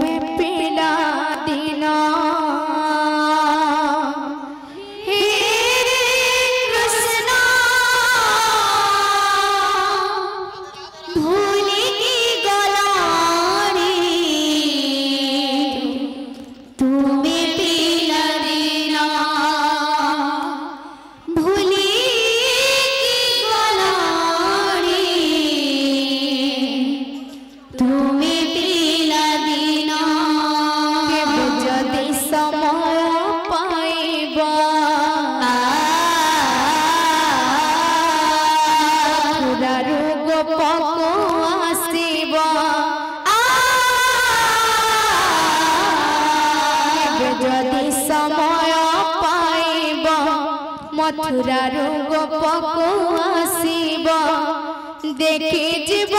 whipping. Poco আসিব যদি সময় পাইব মথুরার গোপক আসিব দেখে জীব